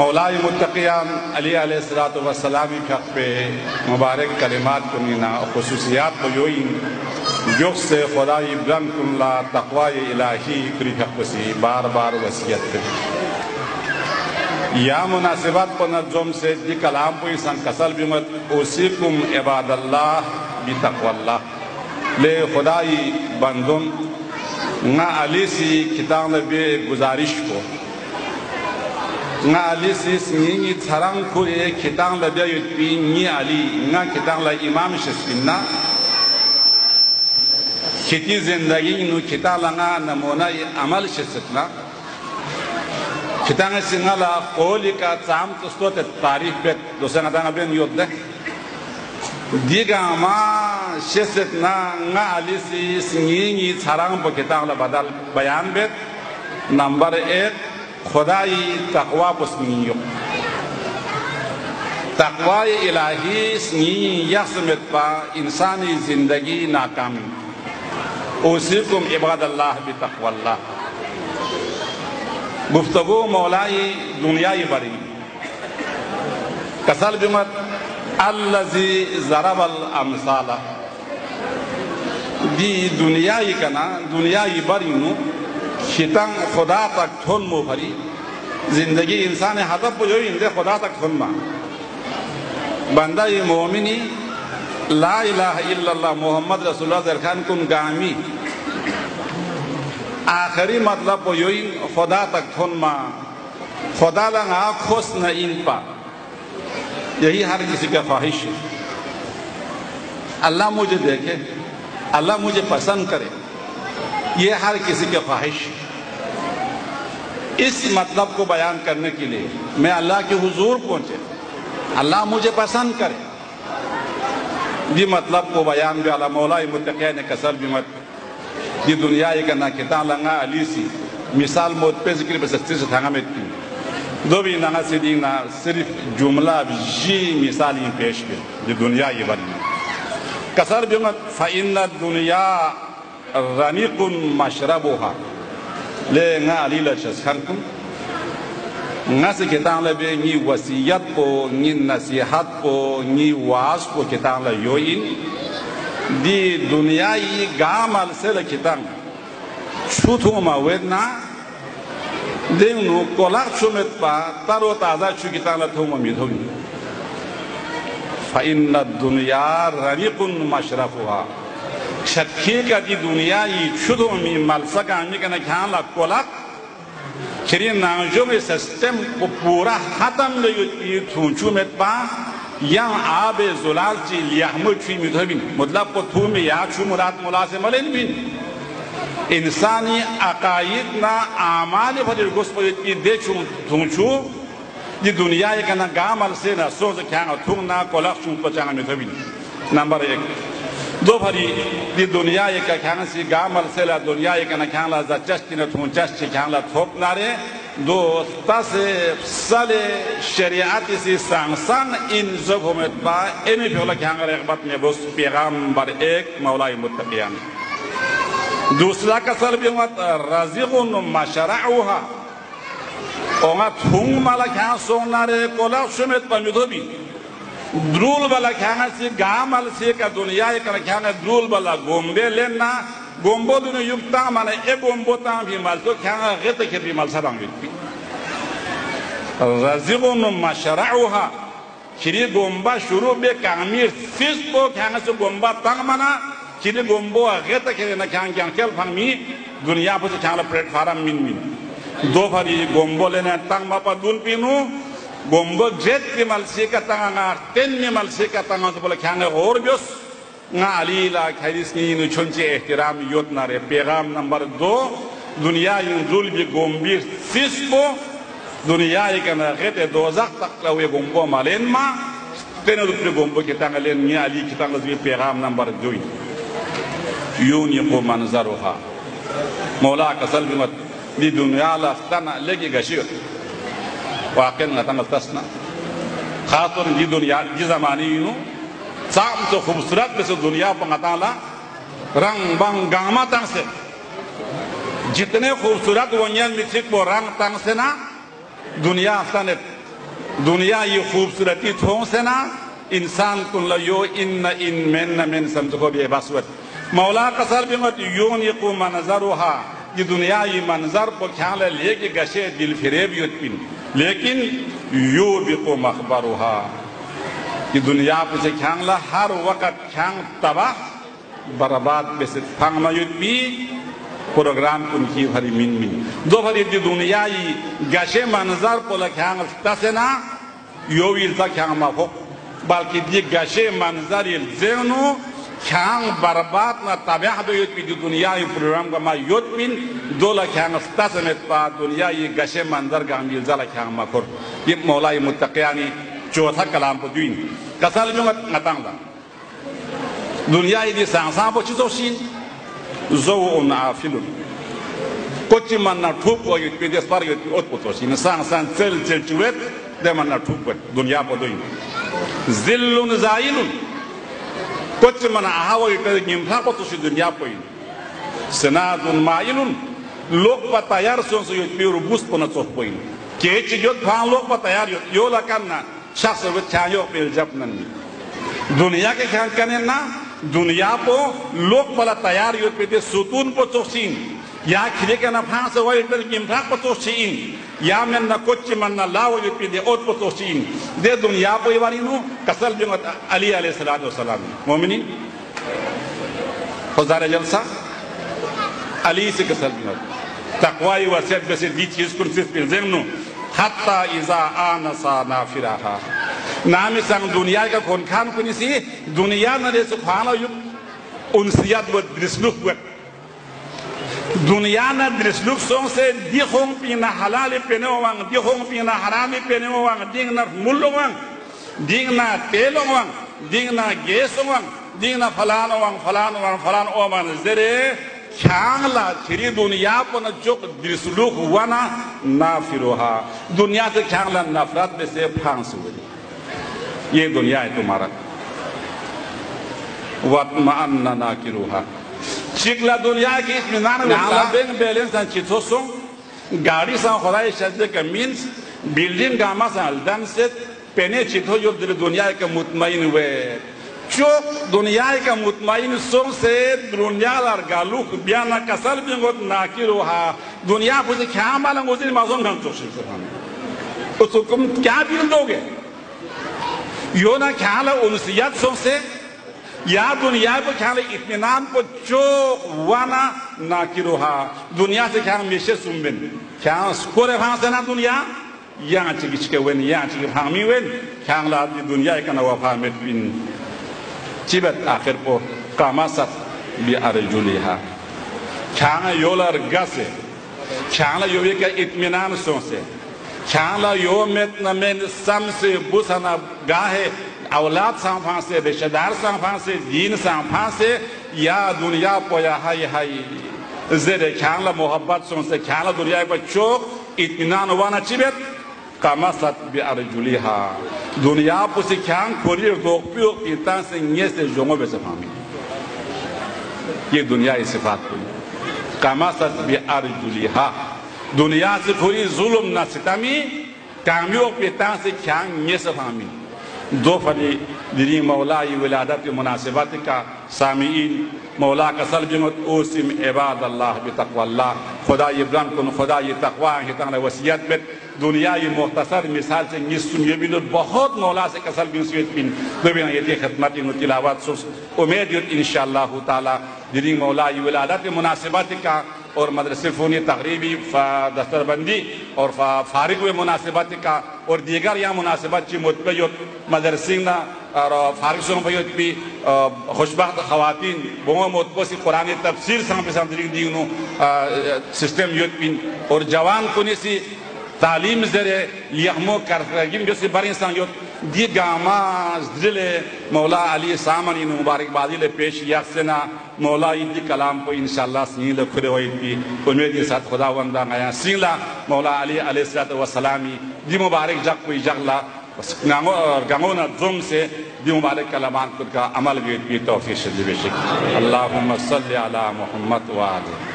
मौलाए मुतक़ियान अली सलाम हक़ पे मुबारक कलिमात को नीना खसूसियात को योइन जो से खुदाई बुलंद कुल्ला तकवा इलाही करी हक़ बार बार वसीयत या मुनासिबत पर नजम से दी कलाम को सन कसल बिमत उसीकुम इबादल्लाह बि तकवल्ला ले खुदाई बंदुम nga alisi kitang be गुजारिश ko nga ali sis ngi ngi charang kure kitang la bya yut pi ngi ali nga kitang la imam shispinna kiti zindagi nu kitang la nga namona e amal shispinna kitang e si nga la qoli ka tsam to stot tarikh bet dosa nga dang ben yot de. Diga ma shispinna nga ali sis ngi ngi charang bo kitang la badal bayan bet number 8 e खुदाई तकवा बसनी तकवा इलाही स्नी इंसानी ज़िंदगी नाकामी उसीकुम इबाद अल्लाह भी तकवल्ला गुफ्तगु मौलाई दुनियाई बड़ी कसल जुमत अल्लजी जरबल अमसाला दी दुनियाई कना दुनियाई बड़ी नु शितंग खुदा तक थोन मो भरी ज़िंदगी इंसान हदफ जो इंदे खुदा तक थोन मा बंदा ये मोमिनी ला इलाहा इल्लल्लाह मोहम्मद रसूलुल्लाह जरखान कुन गामी आखिरी मतलब वो योई खुदा तक थोन मा खुदा लंगा खोस न इन पा यही हर किसी का ख्वाहिश है अल्लाह मुझे देखे अल्लाह मुझे पसंद करे ये हर किसी की ख्वाहिश इस मतलब को बयान करने के लिए मैं अल्लाह के हुजूर पहुँचे। अल्लाह मुझे पसंद करे। ये मतलब को बयान भी अला मौला मुतक़ ने कसर भी मत ये दुनिया एक ना किता लंगा अली सी। मिसाल मौत पे ज़िक्र बसस्ती से थांगा में दो भी ना सीधी ना सिर्फ़ जुमला जी मिसाल ही पेश भी ये दुनिया ये बन कसर भी मत। फ़िन दुनिया raniqun mashrabuha le nga lila chasharkum nga se ketang la be ni wasiyat po ni nasihat po ni waas po ketang la yoin di dunya yi gamal se la ketang chutu ma wedna. Deng nu kolak chumet pa taro taza chu ketang la thoma mi thomi fa inna dunya rabiqun mashrafuha शक्की का दी दुनिया ये शुद्ध मी मलसा का आने का ना क्या ला Cola खरी नाजो में सिस्टम को पूरा खत्म ले ये थूंचू में पा या आबे जुलाल ची लियाहमु ची मिथबिन मतलब को थू में या छू मुराद मुला से मलेन बिन इंसानी अकायद ना आमाल भजर गुस पर ये दे छू थूंचू ये दुनिया ये का ना गामल से ना सोच क्या थूं ना कोला छू पचांग मिथबिन नंबर एक दो भरी दी दुनिया एक ख्यांग सी गामल से ला दुनिया एक न ख्यांग ला जस्ट न थू जस्ट ख्यांग ला थोप नारे। दो तसे सले शरीयत सी सांग सांग इन जब हमें बा इन फला ख्यांग रे बात में बस पैगंबर एक मौला मुत्तकियान। दूसरा द्रूल वाला ख्यांगा से गामल से का दुनिया का ख्यांगा द्रूल वाला गोम्बे लेना गोम्बो दुनो युक्ता माने ए गोम्बो ता भी माल तो ख्यांगा गते के भी माल सदांग भी रजिगुन मशरउहा चिरी गोम्बा शुरू बे कामीर फिस को ख्यांगा से गोम्बा तंग माना चिरी गोम्बो गते के ना ख्यांग ख्यांग केल फंग मी दुनिया पर ख्यांगा प्लेटफार्म मिन मिन दो भरी गोम्बो लेना तंग मापा दुन पिनु gombo jet ki mal sika tanga nga ten ni sika tanga to bola khanga और बियोस nga ali la khairis ni nu chonche ihtiram yot na re number दो दुनिया इन जुल भी गोम्बीर फिस्को दुनिया एक ना गते दोजख तक ला वे गोम्बो मालेन मा तेने रुपये गोम्बो के तंगा लेन ni ali की तंगा भी पैगाम नंबर दो यून ये को मंजरुहा मौला कसल भी मत दी दुनिया ला तना लेगी गशियो वाकई नतंग तसना खासतौर जी दुनिया जी जमानी यू साम तो खूबसूरत से जितने खूबसूरत वनियन मिथिक वो रंग तंग से ना दुनिया अफसाने दुनिया ये खूबसूरती थों से ना इंसान कुन यो इन न इन मेन न मेन समझो भी बसवत मौला कसर भी मत योन ये को मंजर ये दुनिया ये मंजर को ख्याल लेके गशे दिल फिरेब युतपिन लेकिन यो भी को मखबर हा ये दुनिया पे ख्याल हर वक्त ख्यांग तबाह बर्बाद पे से फंग फांग भी प्रोग्राम उनकी भरी मिन मिन। दो भरी दी दुनिया ये गशे मंजर को लख्यांग तसेना यो विल ता ख्यांग माफो। बल्कि जी गशे मंजर ये जेनो ख्यांग बर्बाद ना तबाह दो युत दी दुनिया ये प्रोग्राम का मा युत मिन दो लख्यांग तसमेत पा दुनिया ये गशे मंजर का मिल जा लख्यांग माखोर ये मौला ये मुत्तकियानी चौथा कलाम को दुइन कसल जो मतंग दुनिया ये सांसा बची तो सीन zo on afilun koti man na thup o yut pides par yut ot poto sin sang sang tsel tsel chuet de man na thup wet dunya po doin zillun zailun koti man a hawa yut ngim si dunya po in senadun mailun bus po na tsot po in ke chi yut phang lok pa tayar yut yo la kan na shakhs wet cha yo pel jap nan दुनिया के ख्याल करने ना दुनिया को लोक पला तैयार यो पे सुतून को चोसिन या खिले के ना फांस वही पर किमठा को चोसिन या में ना कुछ मन ना लाओ यो पे ओत को चोसिन दे दुनिया को वाली नु कसल जो अली अलैहि सलातो सलाम मोमिनीन खुदार जलसा अली से कसल जो तकवाई वसियत बसे दी चीज़ कुर्सी पे जेमनु हत्ता इजा आनसा नाफिराहा नामी संग दुनिया का खोन खान कुनी सी दुनिया न रे सुखाना यु उनसियत व दृश्लुक व दुनिया न दृश्लुक सों दिखों पीना हलाल पेने वांग दिखों पीना हरामी पेने वांग दिंग न मुल्लो वांग दिंग न तेलो वांग दिंग न गेस वांग दिंग न फलान वांग फलान वांग फलान ओ मान जरे ख्यांगला खिरी दुनिया पर जोक दृश्लुक वाना ना फिरोहा दुनिया से ख्यांगला नफरत में से फांस हुई ये है ना चिकला दुनिया की इत्मीनान बेंग बैलेंस चिथो सो गाड़ी सा खुदा शजदे का मीन्स बिल्डिंग गामा सा अलदन से पेने चिथो जो दुनिया के मुतमईन हुए जो दुनिया का मुतमईन सो से दुनिया लार गालुक बियाना कसल बिंगोत ना की रूहा दुनिया पुजे क्या मालूम उसे माजूम हम चोशिल से तो तुम क्या बिल दोगे यो ना ख्याल उनसियत सो से या दुनिया को ख्याल इत्मीनान को जो वाना ना की रोहा दुनिया से ख्याल मिशे सुमिन ख्याल स्कोर वहाँ से ना दुनिया यहाँ चिकिच के wen यहाँ चिकिच हामी wen ख्याल ला दी दुनिया का ना वफा में बिन चिबत आखिर को कामा सत भी अर्जुलिहा ख्याल योलर गसे ख्याल यो के इत्मीनान सो से ख्याल यो met na men samse busana gahe औलाद सांफा से रिश्तेदार सांफा से दीन सांफा से या दुनिया पोया हाय हाय जेरे ख्याल मोहब्बत सों से ख्याल दुनिया पर चोक इत्मीनान वाना चिबेत कामसत बि अर्जुलिहा दुनिया पुसी ख्याल खोरी तो पियो इता से ये से जोंगो बे सफामी ये दुनिया की सिफात हुई कामसत बि अर्जुलिहा दुनिया से खोरी जुल्म ना सितमी कामियों पिता से ख्याल ये सफामी दो फली दिनी मौला ये विलादत की मुनासिबत का सामीन मौला का सल जमत ओसिम इबाद अल्लाह बितकवल्ला खुदा इब्राम कुन खुदा ये तकवा हितान वसीयत में दुनिया ये मुख्तसर मिसाल से निस्सुम ये भी बहुत मौला से कसल बिन सुयत बिन दो बिना ये खिदमत इन तिलावत सुस उम्मीद युत इंशाअल्लाह ताला दिनी मौला ये और मदरसे फ़ोनी तकरीबी दस्तरबंदी और फारिग मुनासिबत का और दीगर यहाँ मुनासिबत की मुतबैत मदरसिंग और फारिग सों भैया भी खुशबख्त खवातीन बहु मुतबसी कुरान तफसीर संग पे समझ दी सिस्टम युत बिन और जवान कुनी सी, तालीम जरे लियमो करगिम जो सी बरी संग युत digama zdrile Mevla Ali Samani mübarek badiyle peş yaksena Mevla itti kalam ko inşallah sinile kure hoyti konvedi sat Hudavanda ngaya sinla Mevla Ali aleyhissalatu vesselami di mübarek jak ko jagla gango gangona zum se di mübarek kalaman ko ka amal ge bi tawfiq shil beshik Allahumme salli ala Muhammed ve ali